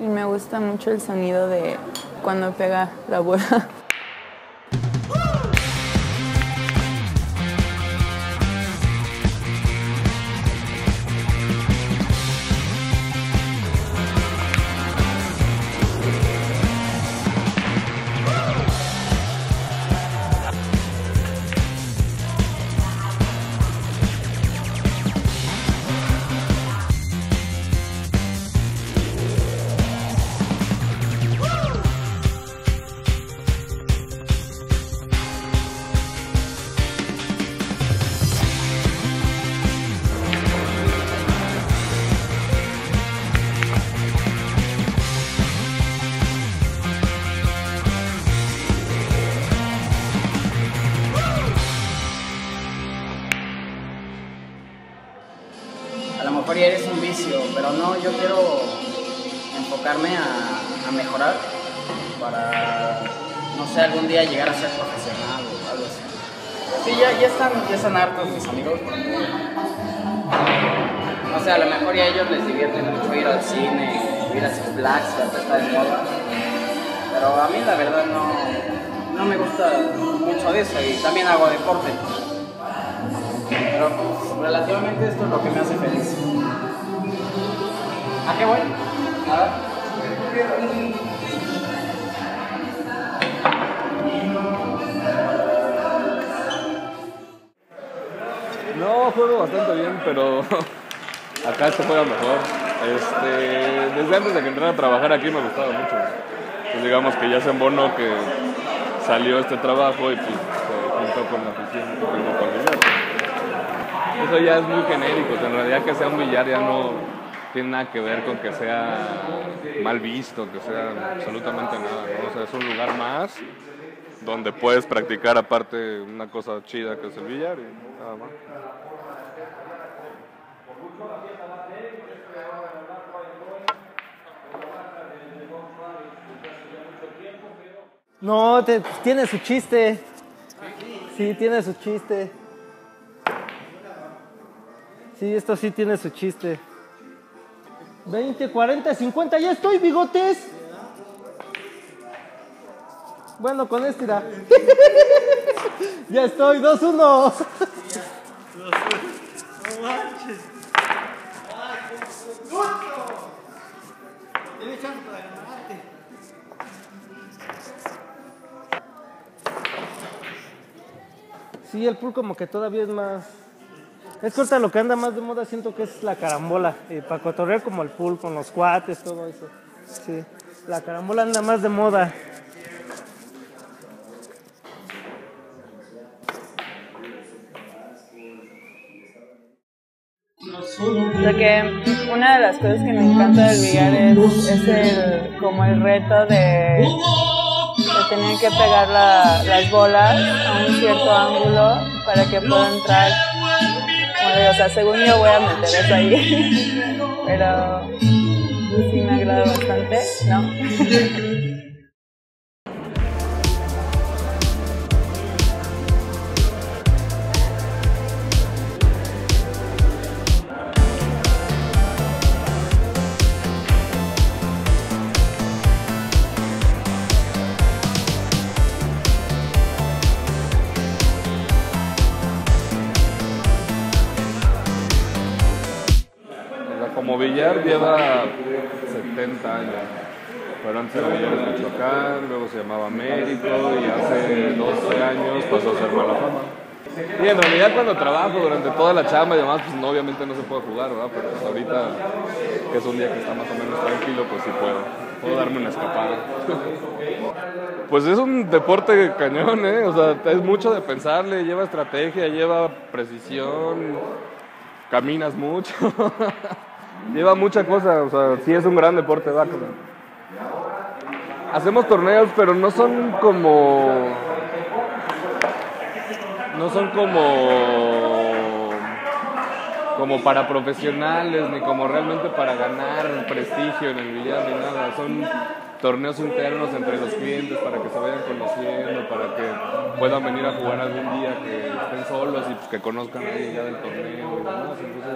Y me gusta mucho el sonido de cuando pega la bola. quiero enfocarme a, mejorar para, no sé, algún día llegar a ser profesional o algo así. Sí, ya, ya, están, ya están hartos mis amigos. No sé, a lo mejor ya ellos les divierte mucho ir al cine, ir a Six Flags, que está de moda. Pero a mí la verdad no, no me gusta mucho eso y también hago deporte. Pero pues, relativamente esto es lo que me hace feliz. ¿A qué voy? Nada. No, juego bastante bien, pero acá se juega mejor. Este, desde antes de que entrara a trabajar aquí me gustaba mucho. Pues digamos que ya se embonó que salió este trabajo y pues se juntó con la afición billar. Eso ya es muy genérico, en realidad que sea un billar ya no tiene nada que ver con que sea mal visto, que sea absolutamente nada. O sea, es un lugar más donde puedes practicar aparte una cosa chida que es el billar y nada más. No, te- tiene su chiste. Sí, tiene su chiste. Sí, esto sí tiene su chiste. 20, 40, 50, ya estoy, bigotes. Bueno, con este irá. ya estoy, 2-1. Sí, el pool como que todavía es más... Es corta lo que anda más de moda, siento que es la carambola. eh, para cotorrear como el pool, con los cuates, todo eso. Sí, la carambola anda más de moda. Lo que una de las cosas que me encanta del billar es, es el, como el reto de, de tener que pegar la- las bolas a un cierto ángulo para que pueda entrar. O sea, según yo voy a meter eso ahí, pero sí me agrada bastante, ¿no? como billar lleva 70 años. Pero antes era Billar de Michoacán, luego se llamaba Américo y hace 12 años pasó a ser mala fama. Y en realidad cuando trabajo durante toda la chamba y demás, pues no, obviamente no se puede jugar, ¿verdad? Pero pues ahorita que es un día que está más o menos tranquilo, pues sí puedo. Puedo darme una escapada. Pues es un deporte cañón, ¿eh? O sea, es mucho de pensarle, lleva estrategia, lleva precisión, caminas mucho. Lleva mucha cosa, o sea, sí es un gran deporte, va. Hacemos torneos, pero no son como. No son como. Como para profesionales, ni como realmente para ganar prestigio en el billar, ni nada. Son torneos internos entre los clientes para que se vayan conociendo, para que puedan venir a jugar algún día, que estén solos y pues, que conozcan a alguien ya del torneo y demás. Entonces,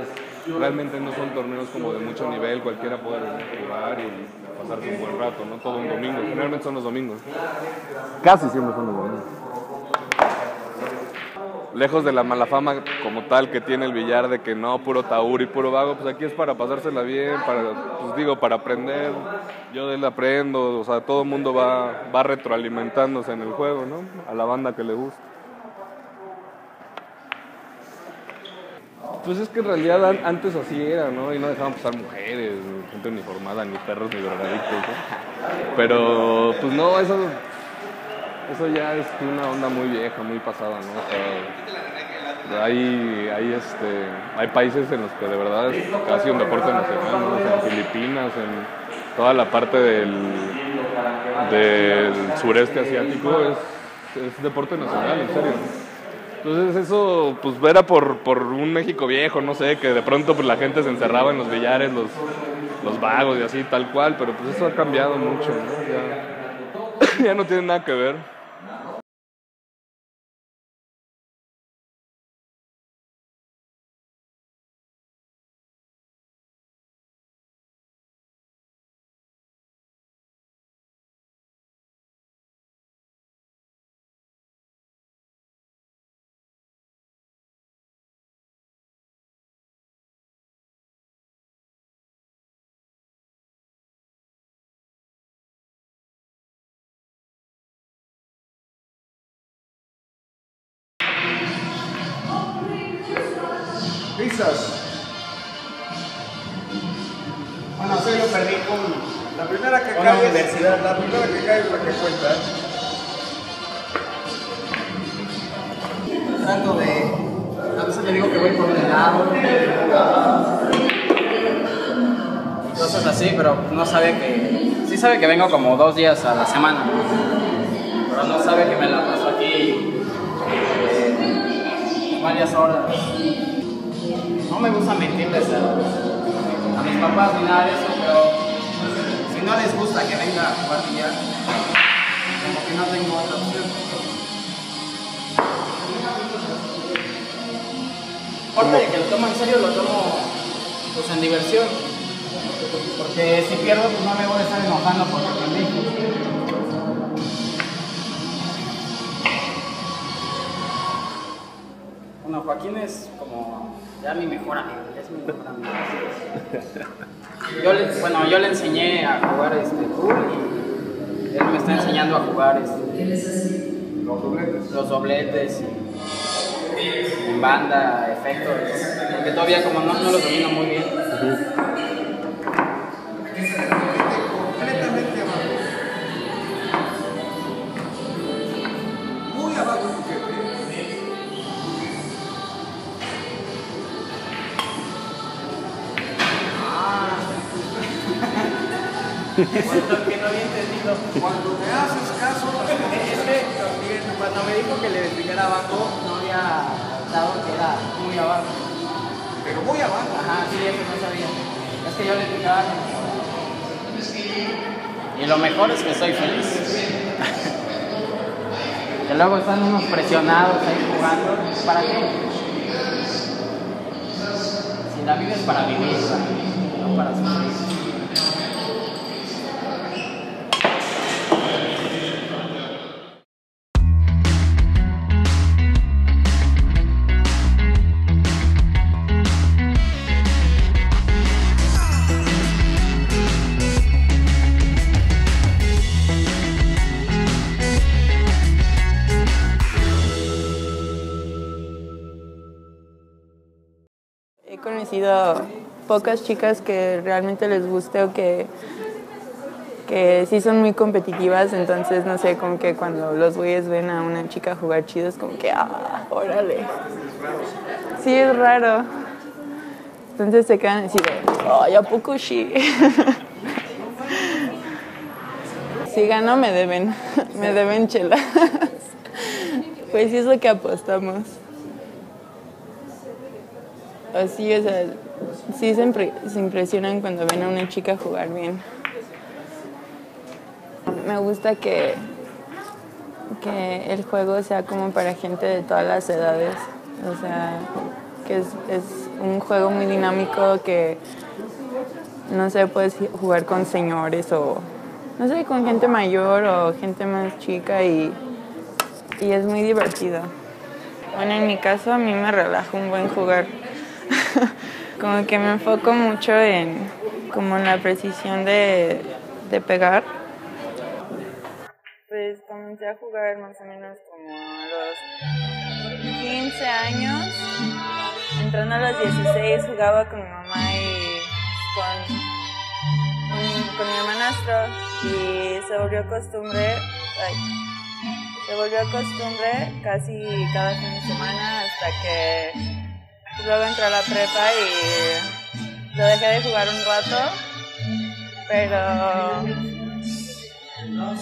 realmente no son torneos como de mucho nivel, cualquiera puede jugar y pasarse un buen rato, ¿no? Todo un domingo. Generalmente son los domingos. Casi siempre son los domingos. Lejos de la mala fama como tal que tiene el billar de que no, puro taur y puro vago, pues aquí es para pasársela bien, para, pues digo, para aprender. Yo de él aprendo, o sea, todo el mundo va, va retroalimentándose en el juego, ¿no? A la banda que le gusta. Pues es que en realidad an- antes así era, ¿no? Y no dejaban pasar mujeres, gente uniformada, ni perros, ni drogadictos, ¿no? Pero, pues no, eso, eso ya es una onda muy vieja, muy pasada, ¿no? O sea, hay, hay, este, hay países en los que de verdad es casi un deporte nacional, ¿no? En Filipinas, en toda la parte del, del sureste asiático es, es deporte nacional, en serio. Entonces eso, pues era por, por un México viejo, no sé, que de pronto pues la gente se encerraba en los billares, los, los vagos y así, tal cual, pero pues eso ha cambiado mucho, ¿no? Ya, ya no tiene nada que ver. Bueno, sí, lo perdí con la primera que cae. universidad. La primera que cae es la que cuenta. Trato de. A veces le digo que voy por un lado. Cosas así, pero no sabe que. Sí sabe que vengo como dos días a la semana. Pero no sabe que me la paso aquí eh, varias horas. No me gusta mentirles a, a mis papás ni nada de eso, pero si no les gusta que venga a jugar como que no tengo otra opción. Aparte de que lo tomo en serio, lo tomo pues en diversión. Porque si pierdo, pues no me voy a estar enojando por lo que perdí. Bueno, Joaquín es como ya mi mejor amigo, es mi mejor amigo. Yo le, bueno, yo le enseñé a jugar este pool y él me está enseñando a jugar este, Los dobletes. los dobletes y en banda, efectos, porque todavía como no, no los domino muy bien. Que no había entendido. Cuando me haces caso, Es que también cuando me dijo que le explicara abajo, no había dado que era muy abajo. pero muy abajo. Ajá, sí, eso no sabía. Es que yo le explicaba. Y lo mejor es que estoy feliz. que luego están unos presionados ahí jugando. ¿Para qué? Si la vida es para vivirla, no para sufrir. Conocido pocas chicas que realmente les guste o que, que sí son muy competitivas, entonces no sé, como que cuando los güeyes ven a una chica jugar chido es como que, ah, órale. Sí, es raro. Entonces se quedan así de, ay, ¿a poco sí? Si gano me deben, me deben chelas. Pues sí es lo que apostamos. Así, o sea, sí se, se impresionan cuando ven a una chica jugar bien. Me gusta que, que el juego sea como para gente de todas las edades. O sea, que es, es un juego muy dinámico que, no sé, puedes jugar con señores o, no sé, con gente mayor o gente más chica y, y es muy divertido. Bueno, en mi caso a mí me relaja un buen jugar. como que me enfoco mucho en como en la precisión de, de pegar. Pues comencé a jugar más o menos como a los 15 años. Entrando a los 16 jugaba con mi mamá y con, con, con mi hermanastro y se volvió costumbre, ay, se volvió costumbre casi cada fin de semana hasta que luego entré a la prepa y lo dejé de jugar un rato, pero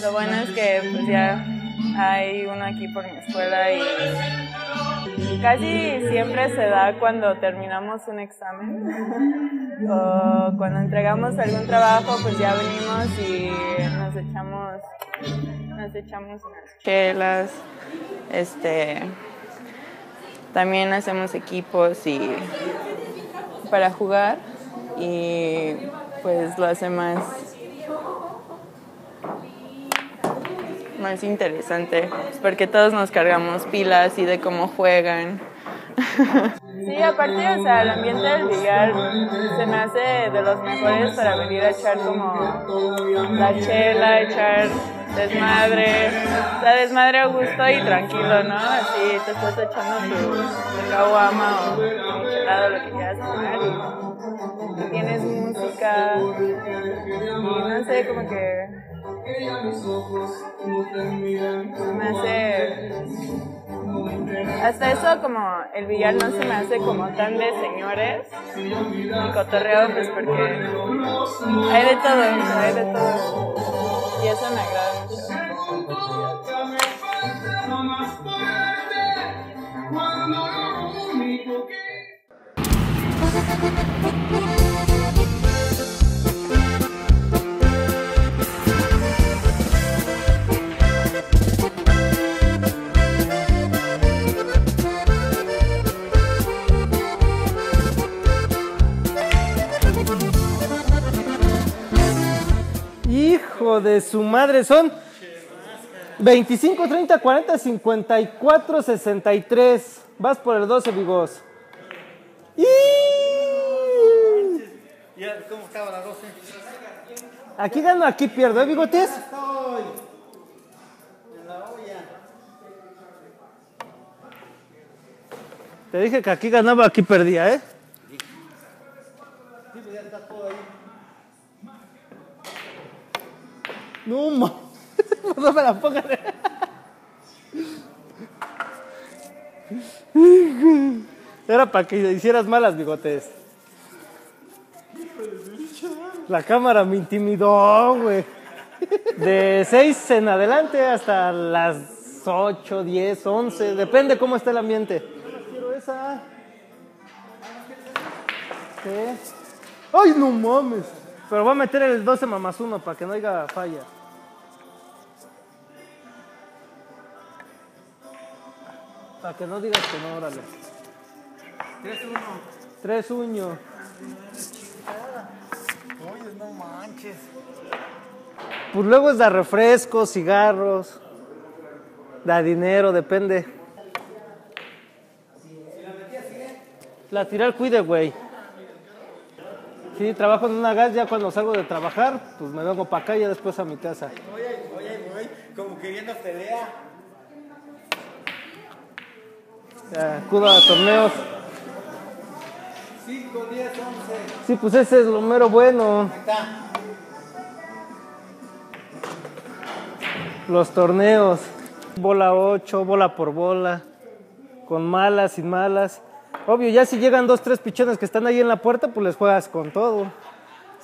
lo bueno es que pues ya hay uno aquí por mi escuela y casi siempre se da cuando terminamos un examen o cuando entregamos algún trabajo pues ya venimos y nos echamos nos echamos unas chelas este también hacemos equipos y para jugar y pues lo hace más más interesante, porque todos nos cargamos pilas y de cómo juegan. Sí, aparte, o sea, el ambiente del billar se me hace de los mejores para venir a echar como la chela, echar desmadre, o sea, desmadre a gusto y tranquilo, ¿no? Así te estás echando tu, caguama o tu michelada, lo que quieras comer y, tienes música y no sé, como que me hace hasta eso como el billar no se me hace como tan de señores y cotorreo pues porque hay de todo, hay de todo y eso me agrada de su madre, son 25, 30, 40, 54, 63. Vas por el 12, Vigos. ¡Y! ¿Cómo estaba la 12? Aquí gano, aquí pierdo, ¿eh, Bigotes? Estoy en la olla. Te dije que aquí ganaba, aquí perdía, ¿eh? Sí, pues ya está todo ahí. No, ma. No me la pongan. Era para que hicieras malas, bigotes. La cámara me intimidó, güey. De 6 en adelante hasta las 8, 10, 11. Depende cómo esté el ambiente. Quiero esa. ¿Qué? ¡Ay, no mames! Pero voy a meter el 12 más 1 para que no haya falla. Para que no digas que no, órale. 3-1. Tres uños. Oye, no manches. Pues luego es de refrescos, cigarros, da dinero, depende. La tiré al cuide, güey. Sí, trabajo en una gas, ya cuando salgo de trabajar, pues me vengo para acá y ya después a mi casa. Oye, oye, güey, como queriendo pelea. Acudo a torneos. 5, 10, 11. Sí, pues ese es lo mero bueno. Los torneos. Bola 8, bola por bola. Con malas, sin malas. Obvio, ya si llegan dos, tres pichones que están ahí en la puerta, pues les juegas con todo.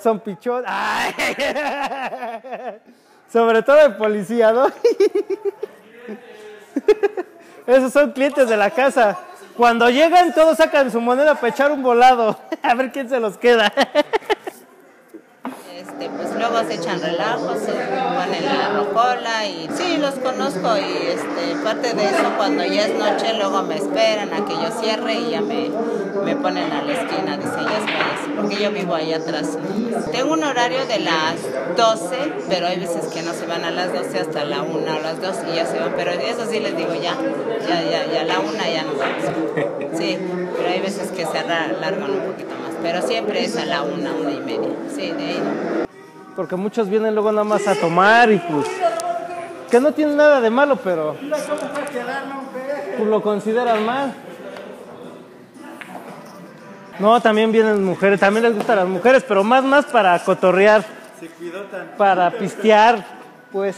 Son pichones. Sobre todo de policía, ¿no? Esos son clientes de la casa. Cuando llegan, todos sacan su moneda para echar un volado. A ver quién se los queda. Pues luego se echan relajos, se ponen la rocola y sí, los conozco y este, parte de eso cuando ya es noche luego me esperan a que yo cierre y ya me, me ponen a la esquina, ya porque yo vivo ahí atrás. Tengo un horario de las 12, pero hay veces que no se van a las 12 hasta la 1 o las 2 y ya se van, pero eso sí les digo ya, ya, ya, ya la 1 ya nos vamos. Sí, pero hay veces que se alargan un poquito más, pero siempre es a la 1, 1 y media. Sí, de ahí. Porque muchos vienen luego nada más a tomar y pues que no tiene nada de malo, pero pues lo consideran mal. No, también vienen mujeres, también les gustan las mujeres, pero más más para cotorrear, para pistear, pues.